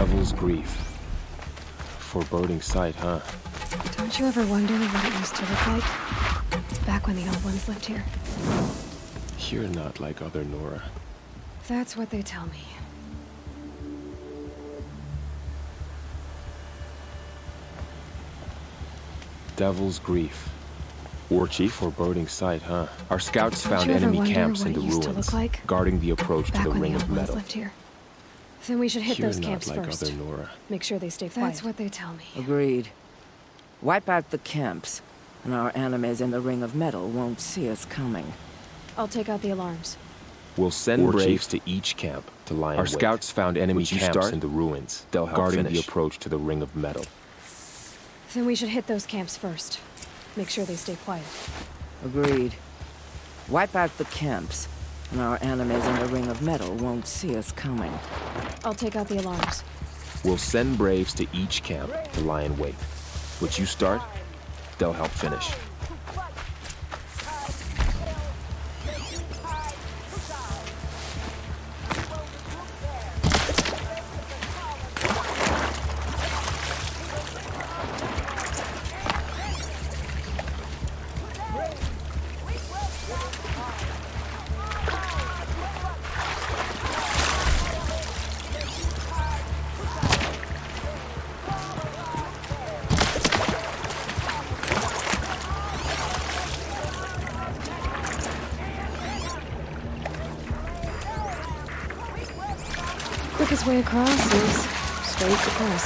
Devil's Grief. Foreboding sight, huh? Don't you ever wonder what it used to look like? Back when the old ones lived here. You're not like other Nora. That's what they tell me. Devil's Grief. War Chief? Foreboding sight, huh? Our scouts Don't found enemy camps in the ruins, like? guarding the approach Back to the when Ring the of ones Metal. Lived here. Then we should hit You're those camps like first. Nora. Make sure they stay quiet. That's what they tell me. Agreed. Wipe out the camps, and our enemies in the Ring of Metal won't see us coming. I'll take out the alarms. We'll send War braves to each camp to lie Our Wait. scouts found enemy camps start? in the ruins, They'll help guarding the approach to the Ring of Metal. Then we should hit those camps first. Make sure they stay quiet. Agreed. Wipe out the camps, and our enemies in the Ring of Metal won't see us coming. I'll take out the alarms. We'll send braves to each camp to lie in wait. What you start, they'll help finish. Quickest way across is straight across.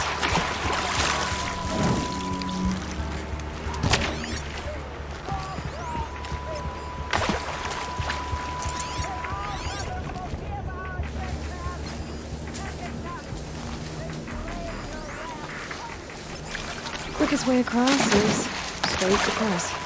Quickest way across is straight across.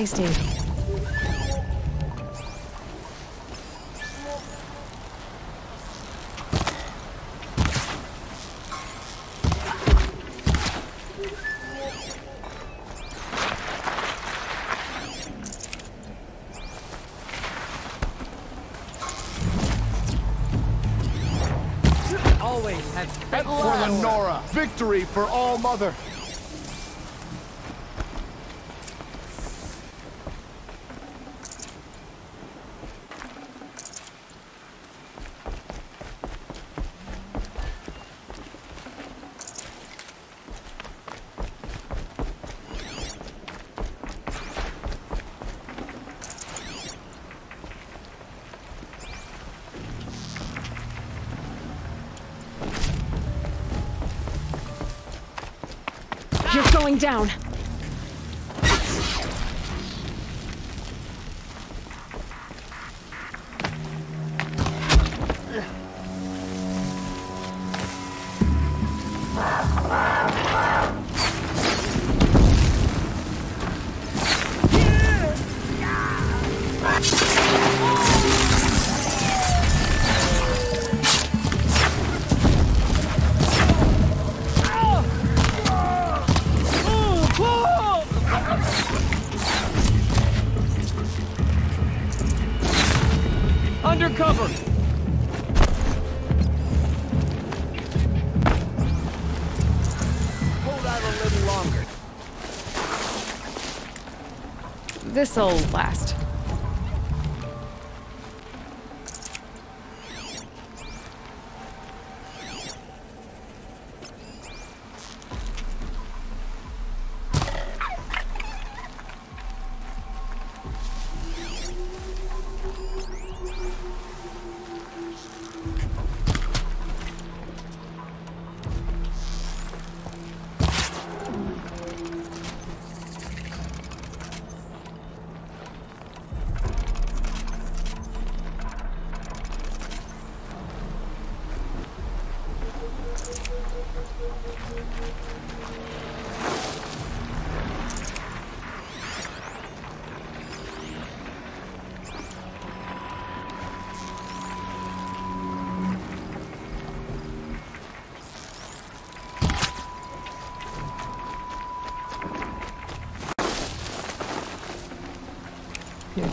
Tasty. Always have For the Nora! Victory for All Mother! Going down. Undercover! Hold out a little longer. This'll last.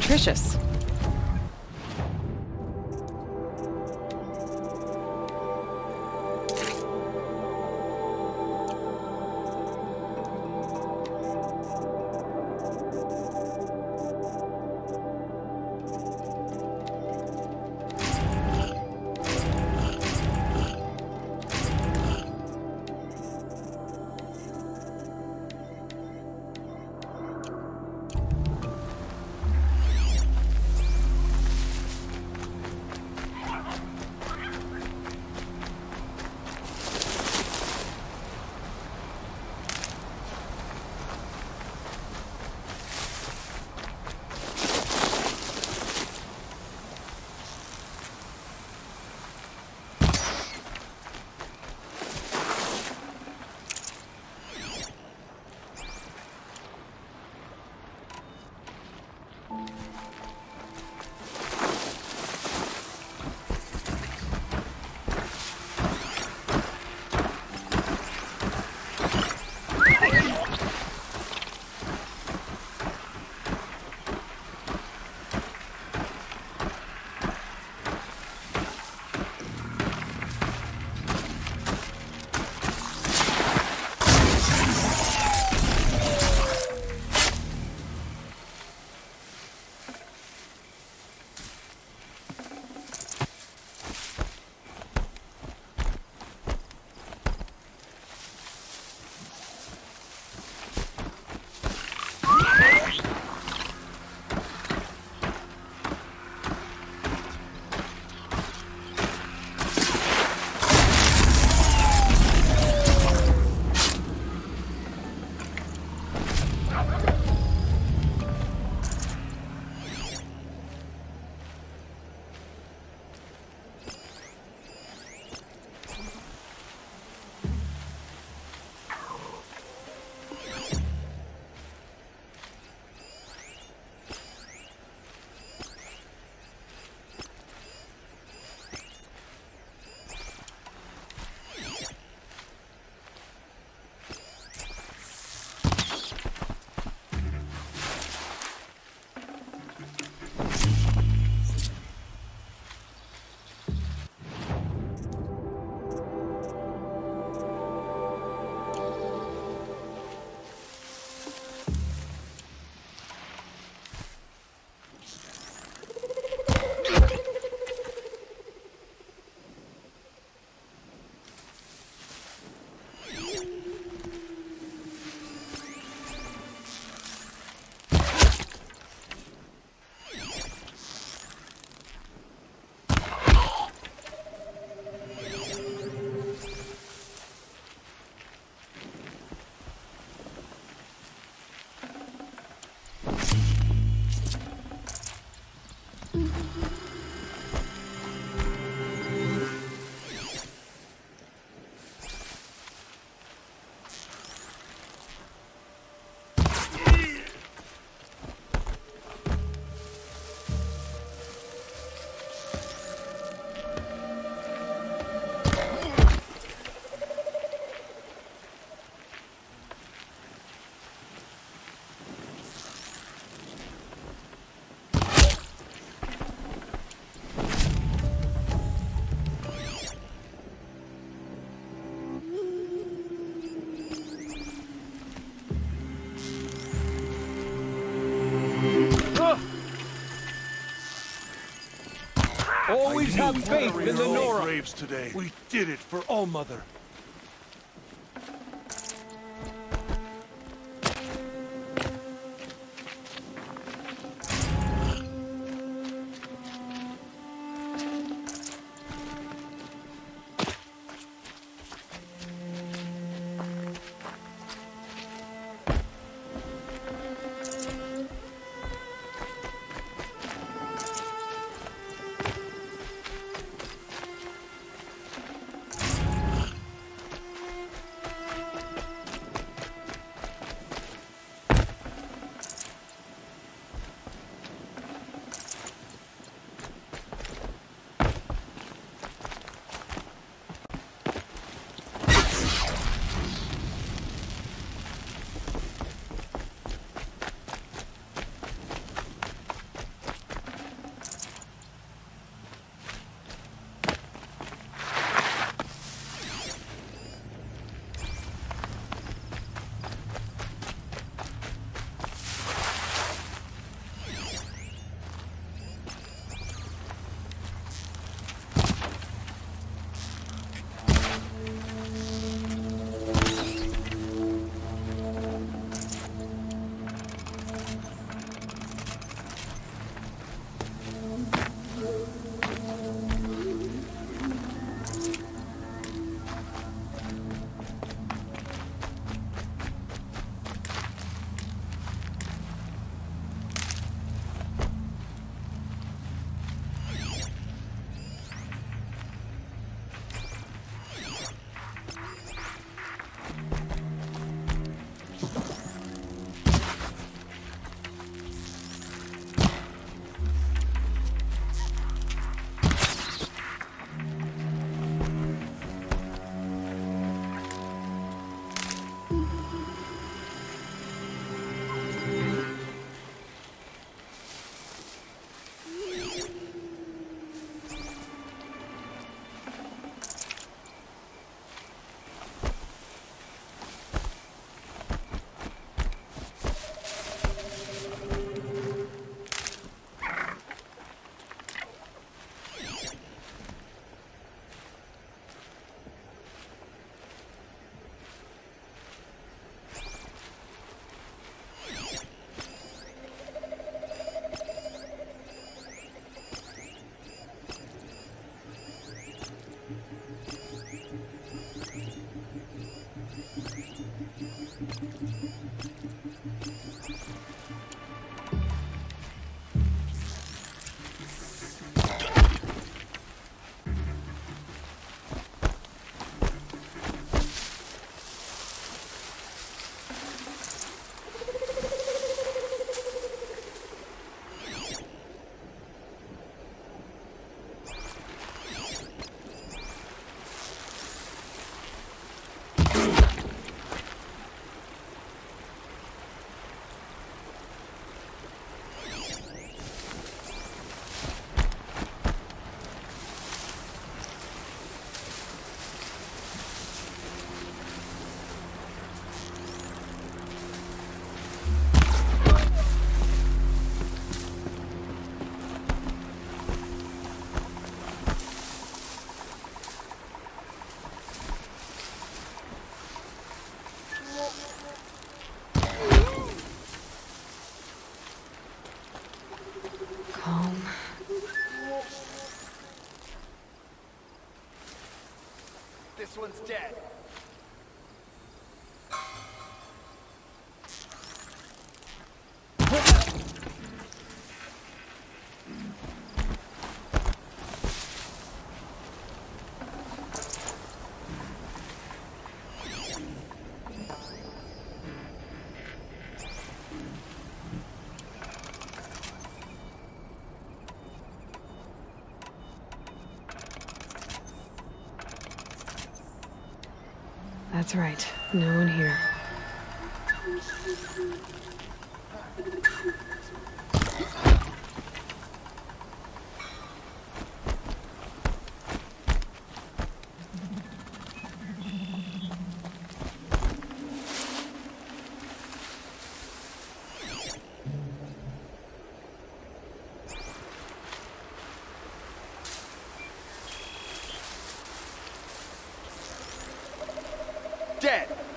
Nutritious. Have faith in the Nora. graves today. We did it for All Mother. Calm. This dead. That's right. No one here.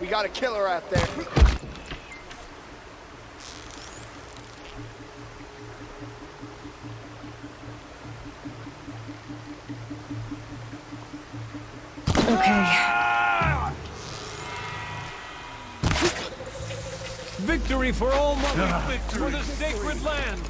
We got a killer out there. Okay. Victory for all mother, for the sacred land.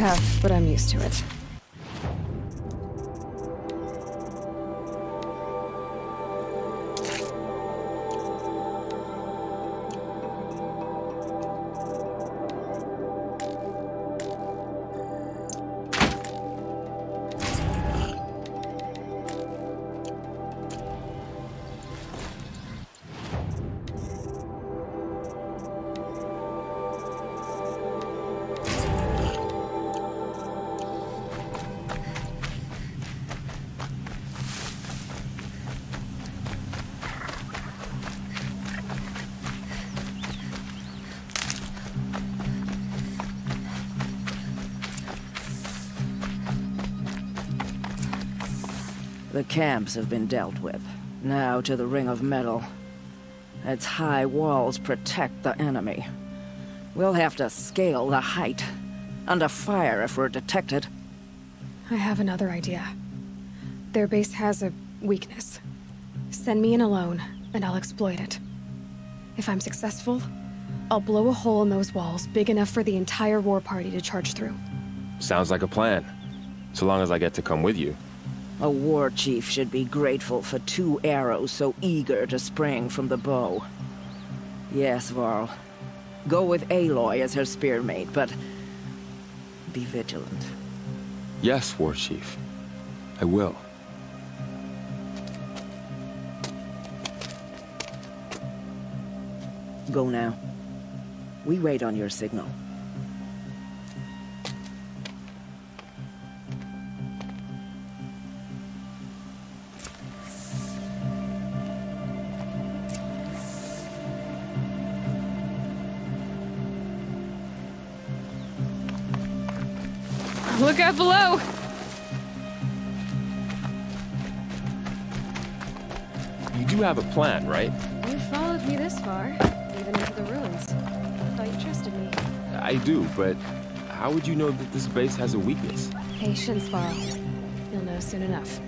Tough, but I'm used to it. The camps have been dealt with. Now to the Ring of Metal. Its high walls protect the enemy. We'll have to scale the height. Under fire if we're detected. I have another idea. Their base has a weakness. Send me in alone, and I'll exploit it. If I'm successful, I'll blow a hole in those walls big enough for the entire war party to charge through. Sounds like a plan. So long as I get to come with you. A war chief should be grateful for two arrows so eager to spring from the bow. Yes, Varl. Go with Aloy as her spearmate, but be vigilant. Yes, War Chief. I will. Go now. We wait on your signal. Below! You do have a plan, right? You followed me this far, even into the ruins. I Thought you trusted me. I do, but how would you know that this base has a weakness? Patience, Varl. You'll know soon enough.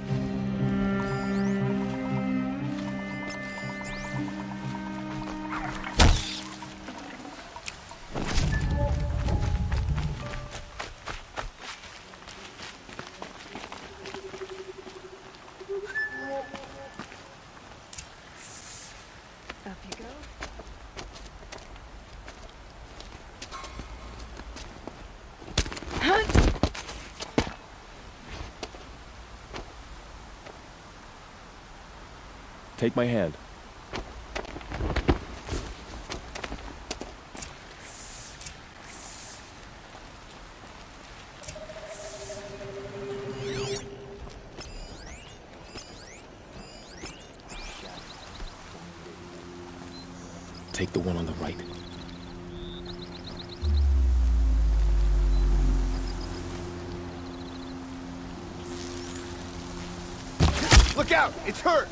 Take my hand. Take the one on the right. Look out! It's hurt!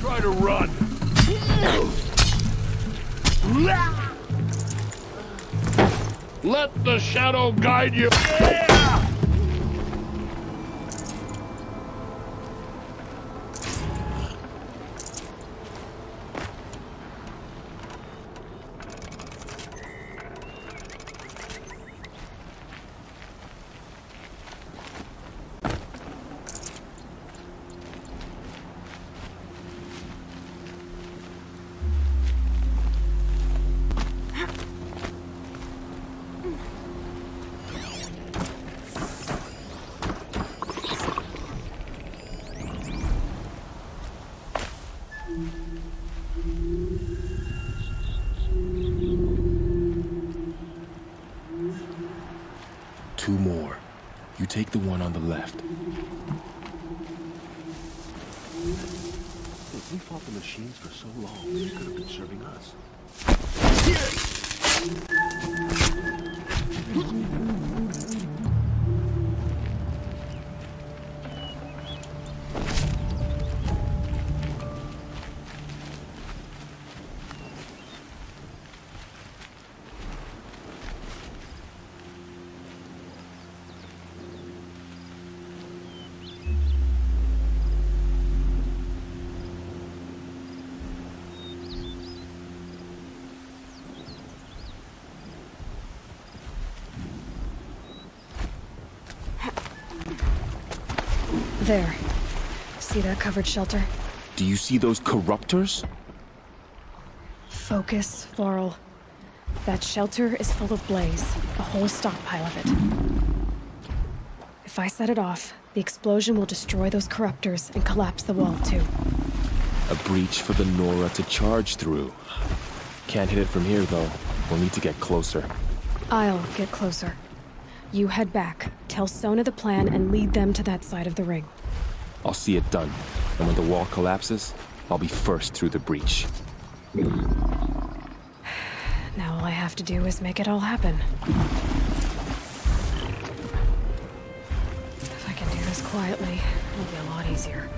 Try to run. Let the shadow guide you. Take the one on the left. If we fought the machines for so long, they could have been serving us. There. See that covered shelter? Do you see those corruptors? Focus, Varl. That shelter is full of blaze, a whole stockpile of it. If I set it off, the explosion will destroy those corruptors and collapse the wall, too. A breach for the Nora to charge through. Can't hit it from here, though. We'll need to get closer. I'll get closer. You head back, tell Sona the plan, and lead them to that side of the ring. I'll see it done. And when the wall collapses, I'll be first through the breach. Now all I have to do is make it all happen. If I can do this quietly, it'll be a lot easier.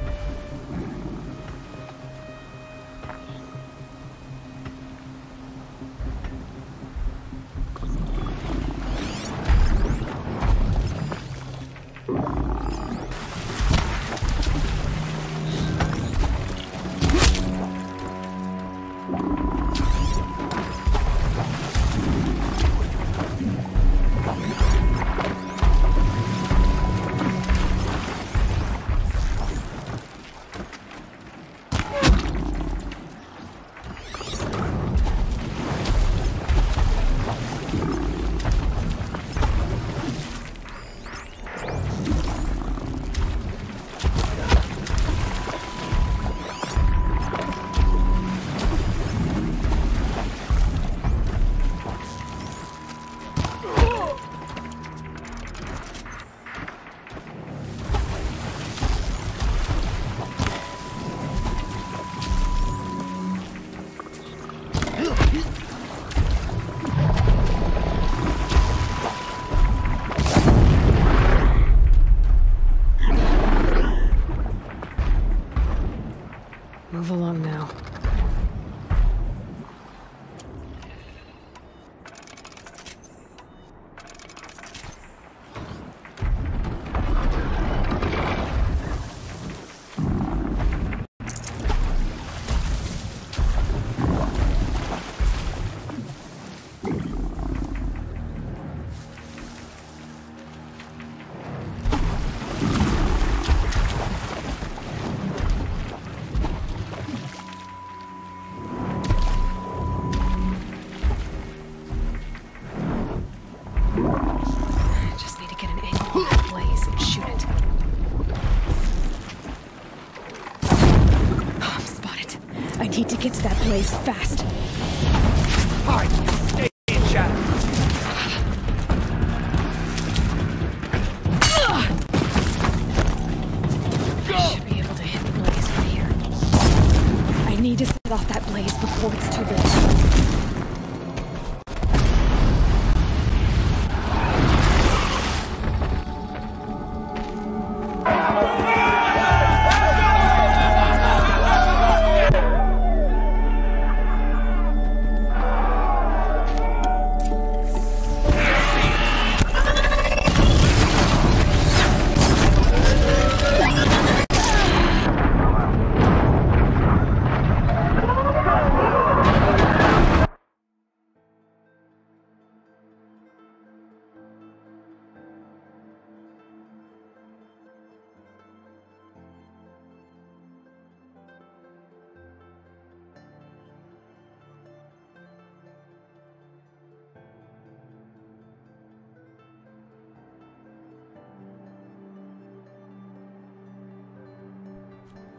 Get to that blaze fast.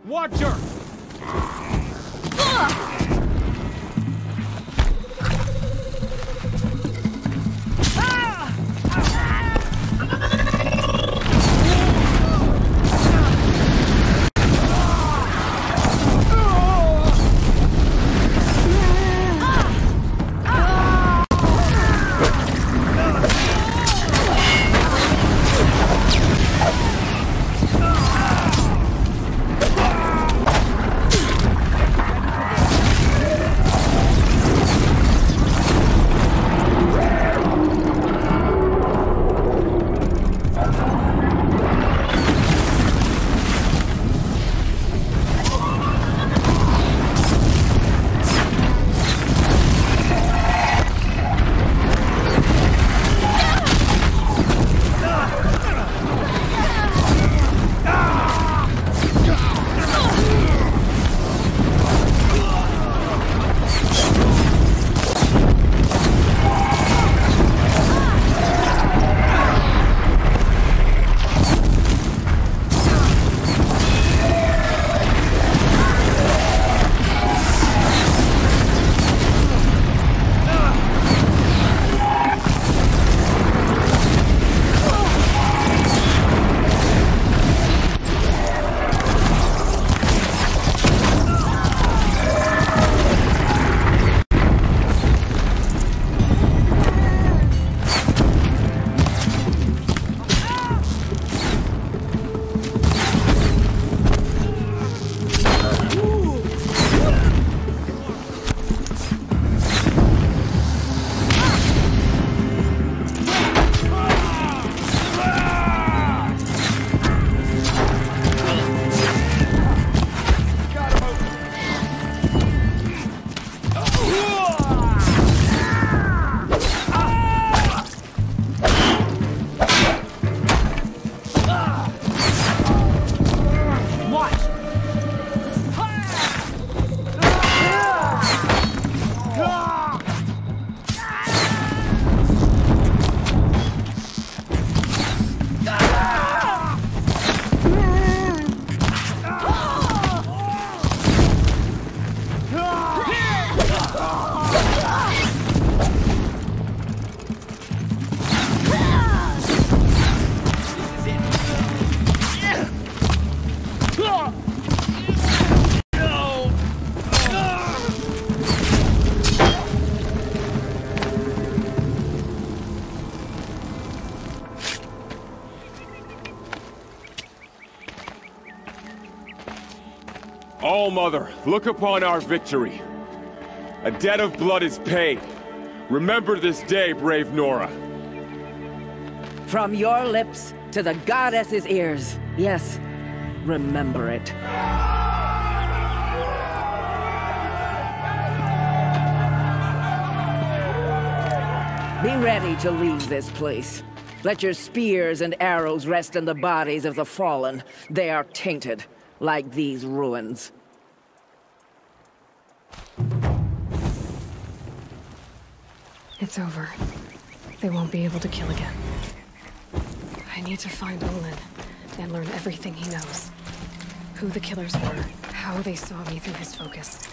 Watcher! All Mother, look upon our victory. A debt of blood is paid. Remember this day, brave Nora. From your lips to the goddess's ears. Yes, remember it. Be ready to leave this place. Let your spears and arrows rest in the bodies of the fallen. They are tainted, like these ruins. It's over. They won't be able to kill again. I need to find Olin and learn everything he knows. Who the killers were, how they saw me through his focus.